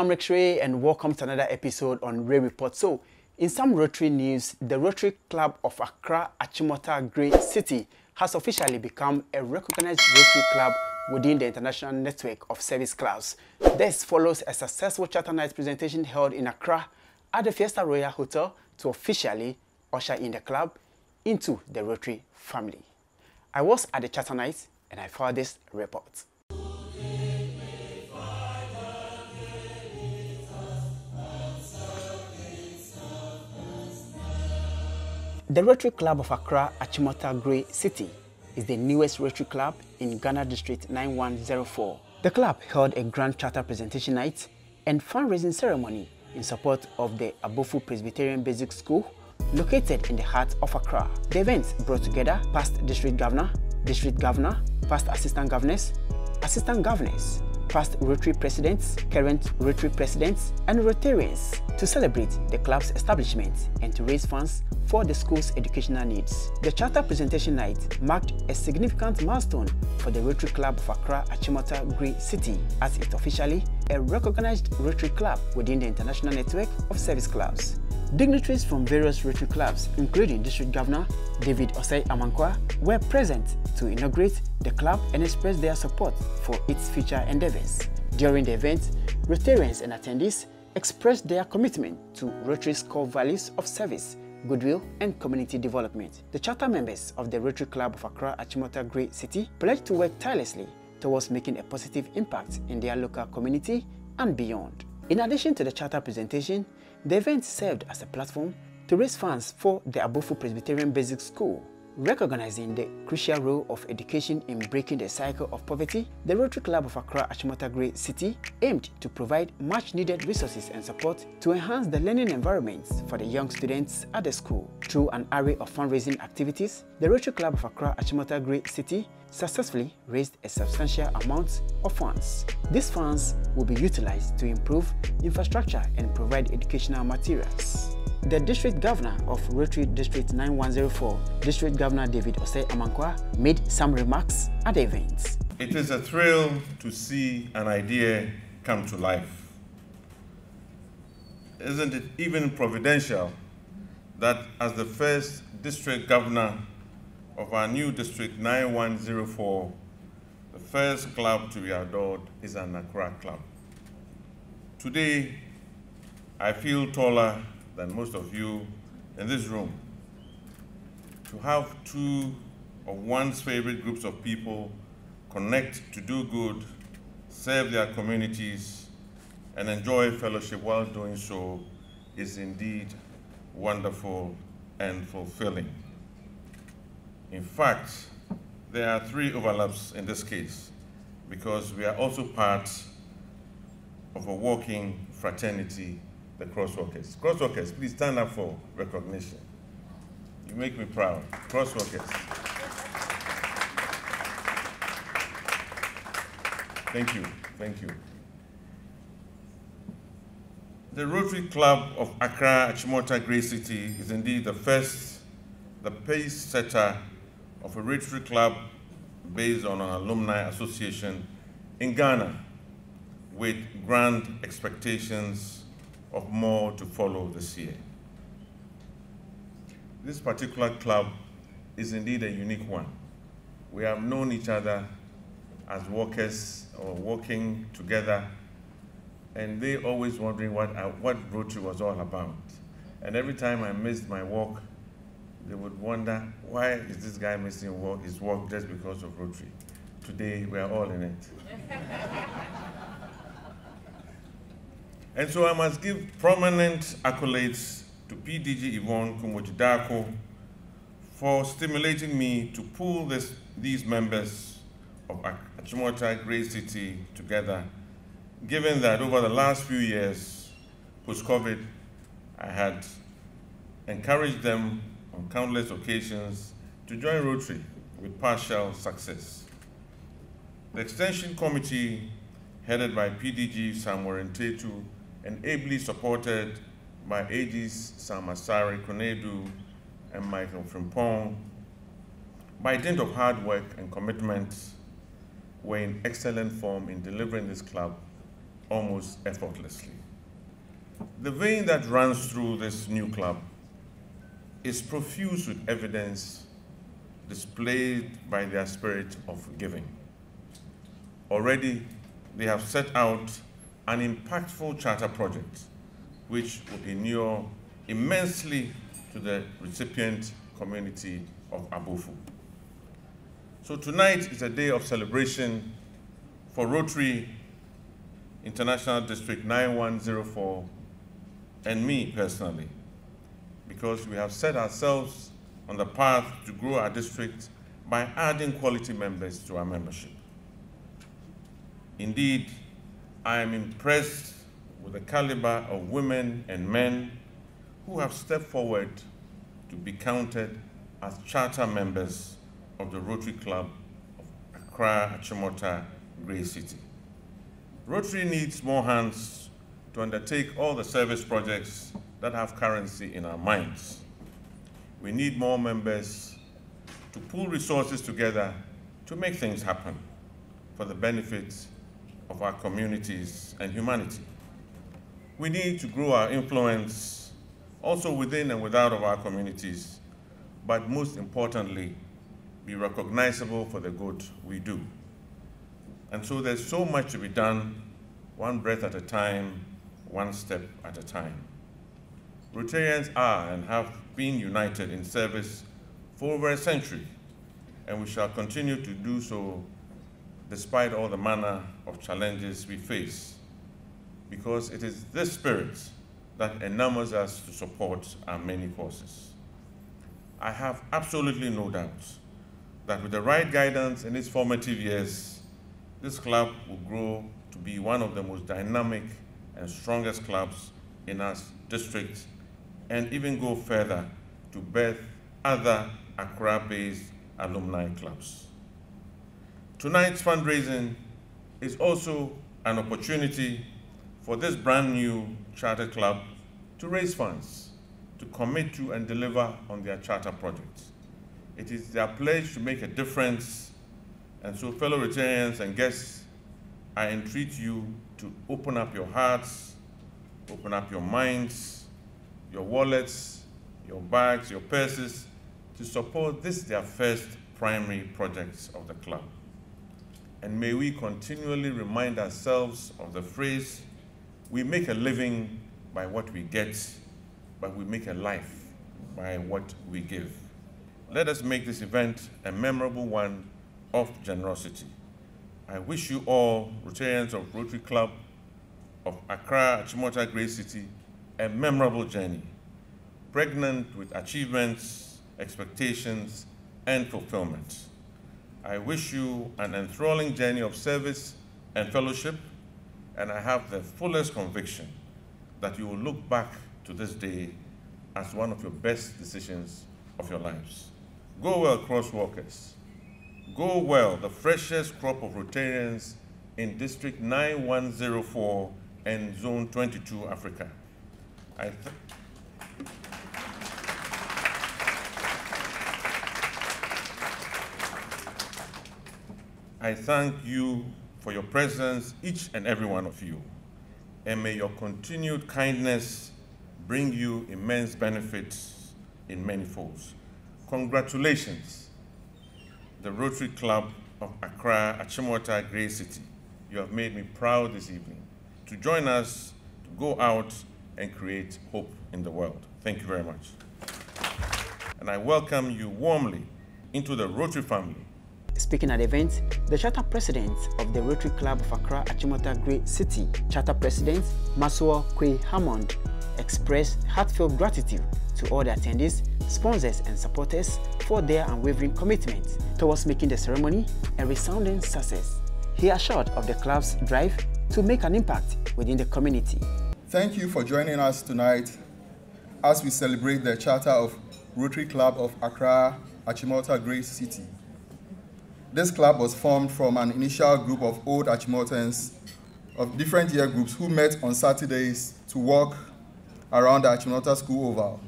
I'm Rex Ray and welcome to another episode on Ray Report. So, in some Rotary news, the Rotary Club of Accra Achimota Grey City has officially become a recognized Rotary Club within the international network of service clubs. This follows a successful charter night presentation held in Accra at the Fiesta Royal Hotel to officially usher in the club into the Rotary family. I was at the charter night and I found this report. The Rotary Club of Accra Achimota Grey City is the newest Rotary Club in Ghana District 9104. The club held a grand charter presentation night and fundraising ceremony in support of the Abofu Presbyterian Basic School located in the heart of Accra. The event brought together past district governor, district governor, past assistant governors, assistant governors, past Rotary presidents, current Rotary presidents, and Rotarians to celebrate the club's establishment and to raise funds for the school's educational needs. The charter presentation night marked a significant milestone for the Rotary Club of Accra Achimota Grey City as it officially a recognized Rotary Club within the international network of service clubs. Dignitaries from various Rotary clubs, including District Governor David Osei Amankwa, were present to inaugurate the club and express their support for its future endeavors. During the event, Rotarians and attendees expressed their commitment to Rotary's core values of service, goodwill, and community development. The charter members of the Rotary Club of Accra Achimota Grey City pledged to work tirelessly towards making a positive impact in their local community and beyond. In addition to the charter presentation, the event served as a platform to raise funds for the Abofu Presbyterian Basic School. Recognizing the crucial role of education in breaking the cycle of poverty, the Rotary Club of Accra Achimota Grey City aimed to provide much needed resources and support to enhance the learning environments for the young students at the school. Through an array of fundraising activities, the Rotary Club of Accra Achimota Grey City successfully raised a substantial amount of funds. These funds will be utilized to improve infrastructure and provide educational materials. The District Governor of Rotary District 9104, District Governor David Osei Amankwa, made some remarks at the event. It is a thrill to see an idea come to life. Isn't it even providential that as the first District Governor of our new District 9104, the first club to be adored is an Accra club. Today, I feel taller than most of you in this room. To have two of one's favorite groups of people connect to do good, serve their communities, and enjoy fellowship while doing so is indeed wonderful and fulfilling. In fact, there are three overlaps in this case because we are also part of a working fraternity, the Crosswalkers. Crosswalkers, please stand up for recognition. You make me proud. Crosswalkers. Thank you, thank you. The Rotary Club of Accra Achimota Grey City is indeed the first, the pace setter of a Rotary Club based on an alumni association in Ghana with grand expectations of more to follow this year. This particular club is indeed a unique one. We have known each other as workers or working together and they always wondering what, uh, what Rotary was all about. And every time I missed my walk, they would wonder, why is this guy missing work, his work just because of Rotary? Today, we are all in it. and so I must give prominent accolades to PDG Yvonne Kumojidako for stimulating me to pull this, these members of Achimota Grey City together, given that over the last few years, post-COVID, I had encouraged them on countless occasions to join Rotary with partial success. The Extension Committee, headed by PDG Samuel Tetu and ably supported by AGs Samasari Konedu and Michael Frimpong, by dint of hard work and commitment, were in excellent form in delivering this club almost effortlessly. The vein that runs through this new club is profuse with evidence displayed by their spirit of giving. Already, they have set out an impactful charter project which will inure immensely to the recipient community of Abofu. So tonight is a day of celebration for Rotary International District 9104 and me personally, because we have set ourselves on the path to grow our district by adding quality members to our membership. Indeed, I am impressed with the caliber of women and men who have stepped forward to be counted as charter members of the Rotary Club of Accra Achimota Grey City. Rotary needs more hands to undertake all the service projects that have currency in our minds. We need more members to pool resources together to make things happen for the benefit of our communities and humanity. We need to grow our influence also within and without of our communities, but most importantly, be recognizable for the good we do. And so there's so much to be done, one breath at a time, one step at a time. Rotarians are and have been united in service for over a century, and we shall continue to do so despite all the manner of challenges we face, because it is this spirit that enamels us to support our many causes. I have absolutely no doubt that with the right guidance in its formative years, this club will grow to be one of the most dynamic and strongest clubs in our district and even go further to birth other Accra-based alumni clubs. Tonight's fundraising is also an opportunity for this brand new charter club to raise funds, to commit to and deliver on their charter projects. It is their pledge to make a difference, and so fellow Rotarians and guests, I entreat you to open up your hearts, open up your minds, your wallets, your bags, your purses, to support this their first primary projects of the club. And may we continually remind ourselves of the phrase, we make a living by what we get, but we make a life by what we give. Let us make this event a memorable one of generosity. I wish you all, Rotarians of Rotary Club of Accra, Achimota Grey City, a memorable journey, pregnant with achievements, expectations, and fulfillment. I wish you an enthralling journey of service and fellowship, and I have the fullest conviction that you will look back to this day as one of your best decisions of your lives. Go well, crosswalkers. Go well, the freshest crop of Rotarians in District 9104 and Zone 22, Africa. I I thank you for your presence, each and every one of you. And may your continued kindness bring you immense benefits in many folds. Congratulations, the Rotary Club of Accra, Achimota, Grey City. You have made me proud this evening to join us to go out and create hope in the world. Thank you very much. And I welcome you warmly into the Rotary family Speaking at the event, the charter president of the Rotary Club of Accra Achimota Grey City, charter president Masua Kwe Hammond, expressed heartfelt gratitude to all the attendees, sponsors and supporters for their unwavering commitment towards making the ceremony a resounding success. He assured of the club's drive to make an impact within the community. Thank you for joining us tonight as we celebrate the charter of Rotary Club of Accra Achimota Grey City. This club was formed from an initial group of old Achimotans of different year groups who met on Saturdays to walk around the Achimota School Oval.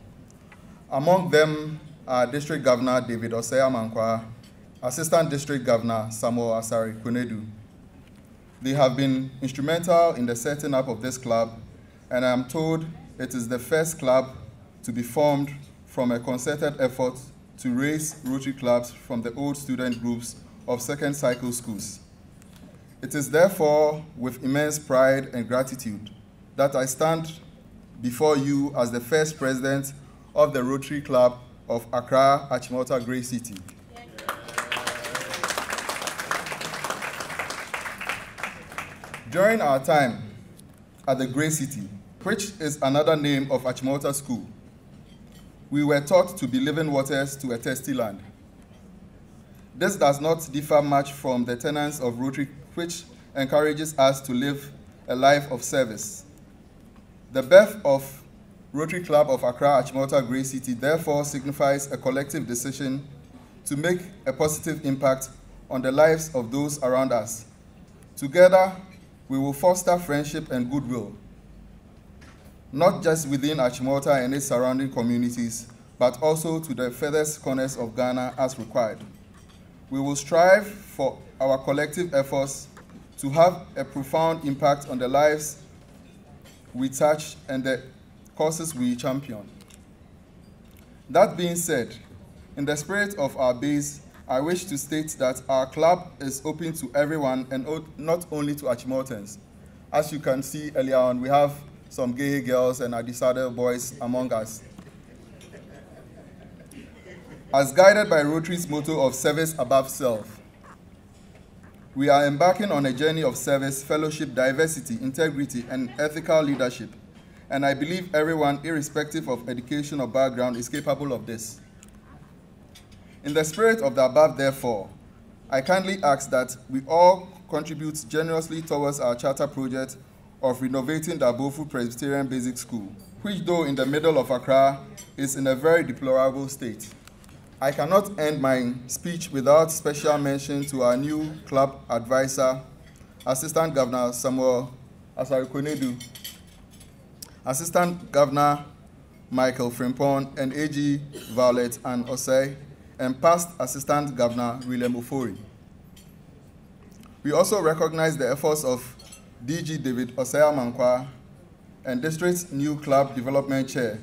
Among them are District Governor David Osei Amankwa, Assistant District Governor Samuel Asari Kunedu, They have been instrumental in the setting up of this club, and I am told it is the first club to be formed from a concerted effort to raise Rotary clubs from the old student groups of second cycle schools. It is therefore with immense pride and gratitude that I stand before you as the first president of the Rotary Club of Accra Achimota Grey City. During our time at the Grey City, which is another name of Achimota School, we were taught to be living waters to a thirsty land. This does not differ much from the tenets of Rotary, which encourages us to live a life of service. The birth of Rotary Club of Accra Achimota Grey City therefore signifies a collective decision to make a positive impact on the lives of those around us. Together, we will foster friendship and goodwill, not just within Achimota and its surrounding communities, but also to the furthest corners of Ghana as required. We will strive for our collective efforts to have a profound impact on the lives we touch and the causes we champion. That being said, in the spirit of our base, I wish to state that our club is open to everyone and not only to Achimotans. As you can see earlier on, we have some gay girls and Adisadel boys among us. As guided by Rotary's motto of service above self, we are embarking on a journey of service, fellowship, diversity, integrity, and ethical leadership. And I believe everyone, irrespective of education or background, is capable of this. In the spirit of the above, therefore, I kindly ask that we all contribute generously towards our charter project of renovating the Abofu Presbyterian Basic School, which, though in the middle of Accra, is in a very deplorable state. I cannot end my speech without special mention to our new club advisor, Assistant Governor Samuel Asarikonedu, Assistant Governor Michael Frimpong, and AG Violet and Osei, and past Assistant Governor William Ofori. We also recognize the efforts of DG David Osei Amankwa and District's new club development chair,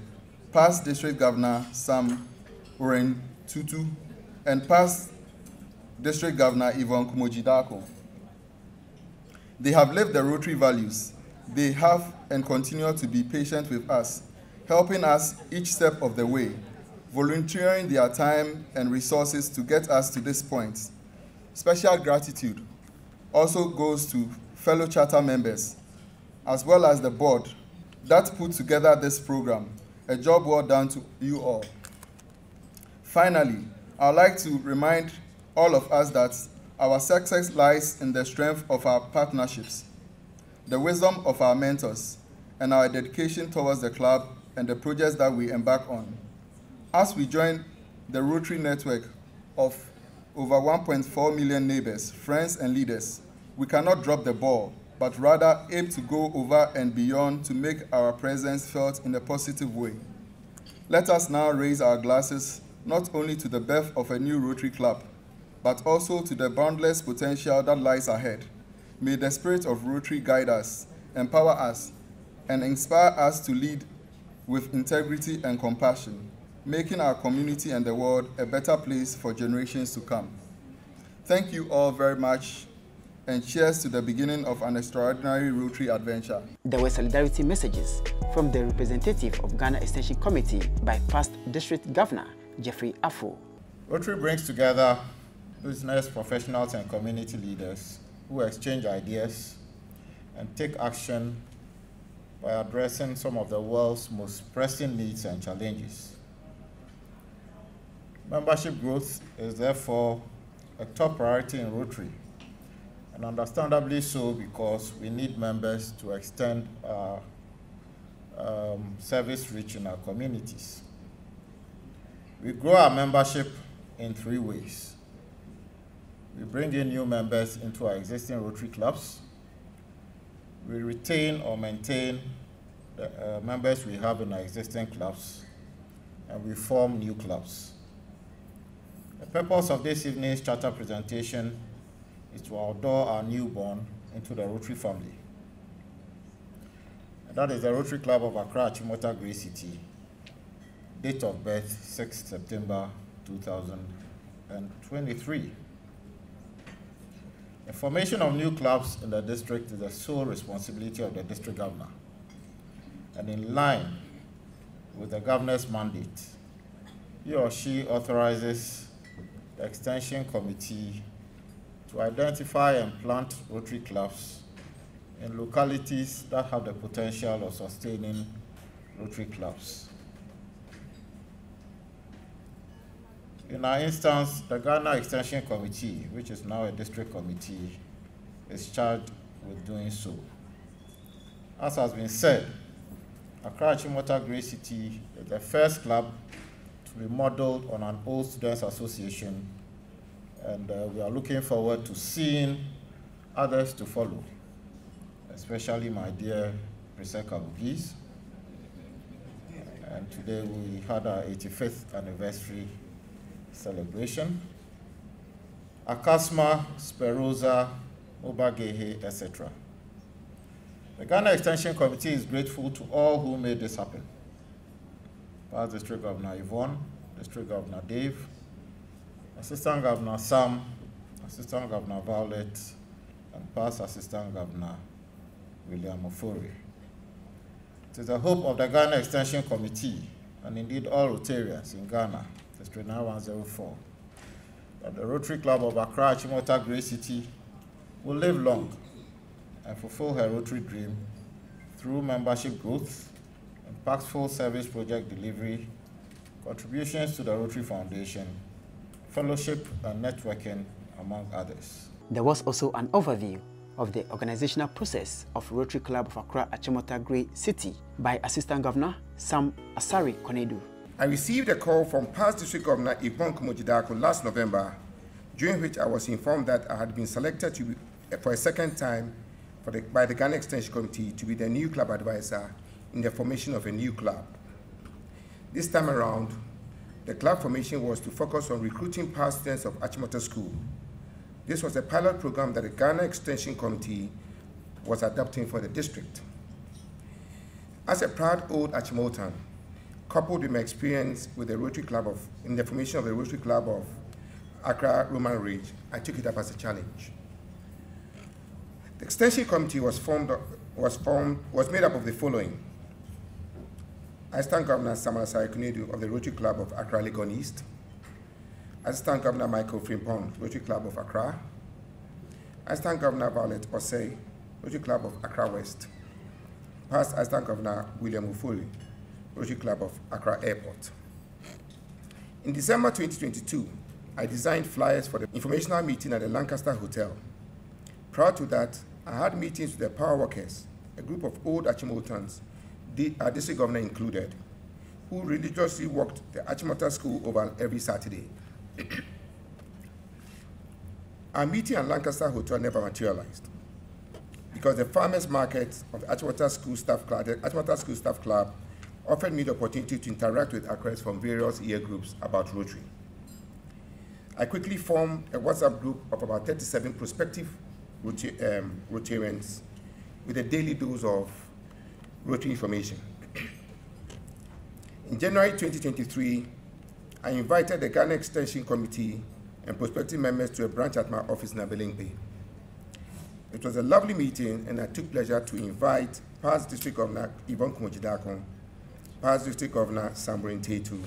past District Governor Sam Uren Tutu, and past District Governor Yvonne Kumojidako. They have lived the Rotary values. They have and continue to be patient with us, helping us each step of the way, volunteering their time and resources to get us to this point. Special gratitude also goes to fellow charter members, as well as the board that put together this program. A job well done to you all. Finally, I'd like to remind all of us that our success lies in the strength of our partnerships, the wisdom of our mentors, and our dedication towards the club and the projects that we embark on. As we join the Rotary network of over 1.4 million neighbors, friends, and leaders, we cannot drop the ball, but rather aim to go over and beyond to make our presence felt in a positive way. Let us now raise our glasses not only to the birth of a new Rotary Club, but also to the boundless potential that lies ahead. May the spirit of Rotary guide us, empower us, and inspire us to lead with integrity and compassion, making our community and the world a better place for generations to come. Thank you all very much, and cheers to the beginning of an extraordinary Rotary adventure. There were solidarity messages from the representative of Ghana Extension Committee by past District Governor Jeffrey Afo. Rotary brings together business professionals and community leaders who exchange ideas and take action by addressing some of the world's most pressing needs and challenges. Membership growth is therefore a top priority in Rotary, and understandably so because we need members to extend our um, service reach in our communities. We grow our membership in three ways. We bring in new members into our existing Rotary clubs. We retain or maintain the uh, members we have in our existing clubs, and we form new clubs. The purpose of this evening's charter presentation is to adore our newborn into the Rotary family. And that is the Rotary Club of Accra Achimota Grey City. Date of birth 6 September 2023. The formation of new clubs in the district is the sole responsibility of the district governor. And in line with the governor's mandate, he or she authorizes the extension committee to identify and plant Rotary clubs in localities that have the potential of sustaining Rotary clubs. In our instance, the Ghana Extension Committee, which is now a district committee, is charged with doing so. As has been said, Accra Achimota Grey City is the first club to be modeled on an old students association, and uh, we are looking forward to seeing others to follow, especially my dear Priseka Bugis. And today we had our 85th anniversary celebration. Akasma, Sperosa, Obagehe, etc. The Ghana Extension Committee is grateful to all who made this happen. Past District Governor Yvonne, District Governor Dave, Assistant Governor Sam, Assistant Governor Violet, and past Assistant Governor William Ofori. It is the hope of the Ghana Extension Committee, and indeed all Rotarians in Ghana, District 9104, that the Rotary Club of Accra Achimota Grey City will live long and fulfill her Rotary dream through membership growth, impactful service project delivery, contributions to the Rotary Foundation, fellowship and networking, among others. There was also an overview of the organizational process of Rotary Club of Accra Achimota Grey City by Assistant Governor Sam Asari Konedu. I received a call from past District Governor Yvonne Kumojidako last November, during which I was informed that I had been selected be, for a second time the, by the Ghana Extension Committee to be the new club advisor in the formation of a new club. This time around, the club formation was to focus on recruiting past students of Achimota School. This was a pilot program that the Ghana Extension Committee was adopting for the district. As a proud old Achimotan, coupled with my experience with the Rotary Club of, in the formation of the Rotary Club of Accra Roman Ridge, I took it up as a challenge. The extension committee was formed, was formed, was made up of the following. Assistant Governor Samuel Kunedu of the Rotary Club of Accra Legon East, Assistant Governor Michael Frimpong, Rotary Club of Accra, Assistant Governor Violet Osei, Rotary Club of Accra West, past Assistant Governor William Ofori, Rotary Club of Accra Airport. In December 2022, I designed flyers for the informational meeting at the Lancaster Hotel. Prior to that, I had meetings with the power workers, a group of old Achimotans, the uh, district governor included, who religiously walked the Achimota school Oval every Saturday. Our meeting at Lancaster Hotel never materialized because the farmers market of the Achimota School Staff Club, the Achimota School Staff Club offered me the opportunity to interact with Accras from various year groups about Rotary. I quickly formed a WhatsApp group of about 37 prospective um, Rotarians with a daily dose of Rotary information. In January 2023, I invited the Ghana Extension Committee and prospective members to a branch at my office in Abelemkpe. It was a lovely meeting, and I took pleasure to invite past District Governor Yvonne Kumojidakon, past District Governor Samburin Tetu,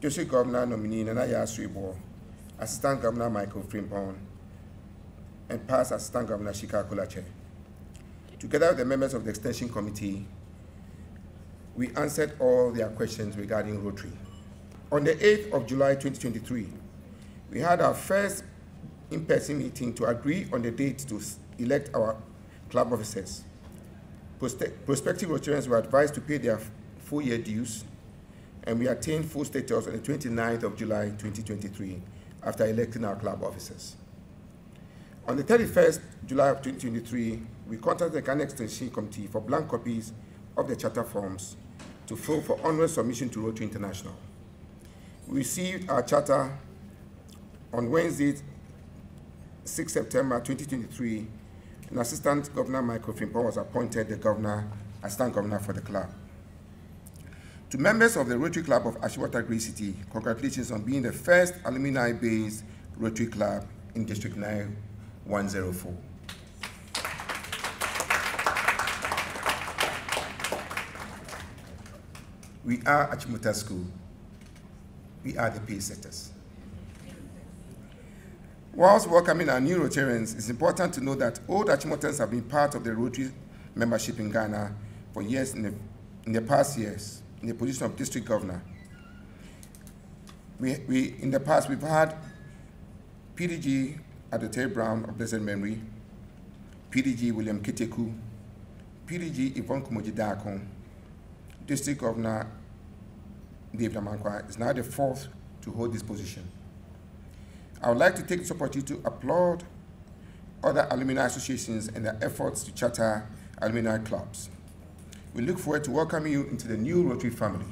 District Governor nominee Nana Yasribo, Assistant Governor Michael Frimpong, and past Assistant Governor Shika Kulache. Together with the members of the Extension Committee, we answered all their questions regarding Rotary. On the 8th of July 2023, we had our first in-person meeting to agree on the date to elect our club officers. Prospective Rotarians were advised to pay their full year dues, and we attained full status on the 29th of July 2023 after electing our club officers. On the 31st July of 2023, we contacted the Ghana Extension Committee for blank copies of the charter forms to fill for onward submission to Rotary International. We received our charter on Wednesday, 6 September 2023, and Assistant Governor Michael Frimpong was appointed the governor, assistant governor for the club. To members of the Rotary Club of Achimota Grey City, congratulations on being the first alumni-based Rotary Club in District 9104. We are Achimota School. We are the pace setters. Whilst welcoming our new Rotarians, it's important to know that old Achimotans have been part of the Rotary membership in Ghana for years in the, in the past years in the position of district governor. We, we, in the past, we've had PDG Adote Brown of blessed memory, PDG William Kiteku, PDG Yvonne Kumoji Dakon, District Governor David Amankwa is now the fourth to hold this position. I would like to take this opportunity to applaud other alumni associations and their efforts to charter alumni clubs. We look forward to welcoming you into the new Rotary family.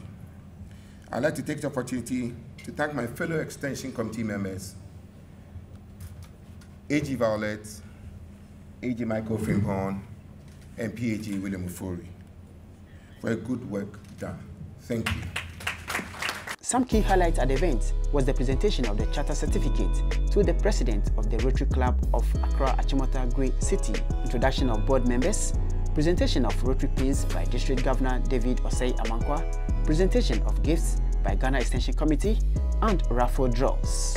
I'd like to take the opportunity to thank my fellow Extension Committee members, AG Violet, AG Michael Frimpong, and PAG William Ofori for a good work done. Thank you. Some key highlights at the event was the presentation of the charter certificate to the president of the Rotary Club of Accra Achimota Grey City, introduction of board members, presentation of Rotary pins by District Governor David Osei Amankwa, presentation of gifts by Ghana Extension Committee, and raffle draws.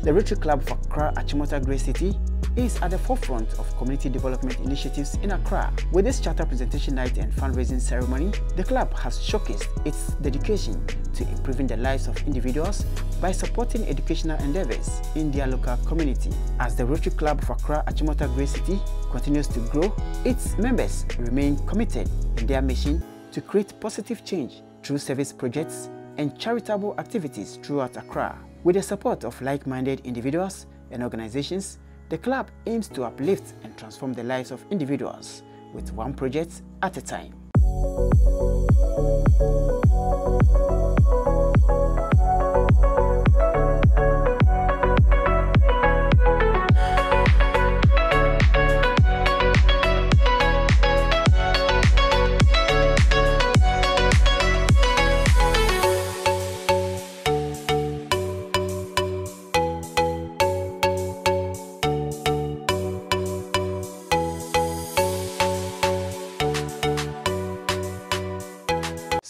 The Rotary Club of Accra Achimota Grey City is at the forefront of community development initiatives in Accra. With this charter presentation night and fundraising ceremony, the club has showcased its dedication to improving the lives of individuals by supporting educational endeavors in their local community. As the Rotary Club of Accra Achimota Grey City continues to grow, its members remain committed in their mission to create positive change through service projects and charitable activities throughout Accra. With the support of like-minded individuals and organizations, the club aims to uplift and transform the lives of individuals with one project at a time.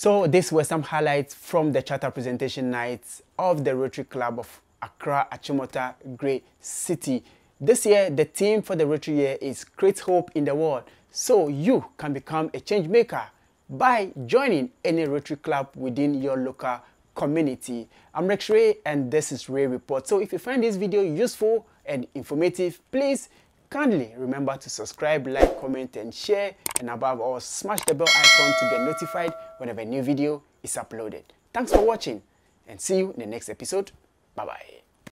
So these were some highlights from the charter presentation nights of the Rotary Club of Accra Achimota Grey City. This year, the theme for the Rotary Year is Create Hope in the World. So you can become a change maker by joining any Rotary Club within your local community. I'm Rex Ray and this is Ray Report. So if you find this video useful and informative, please Kindly remember to subscribe, like, comment and share and above all smash the bell icon to get notified whenever a new video is uploaded. Thanks for watching and see you in the next episode. Bye bye.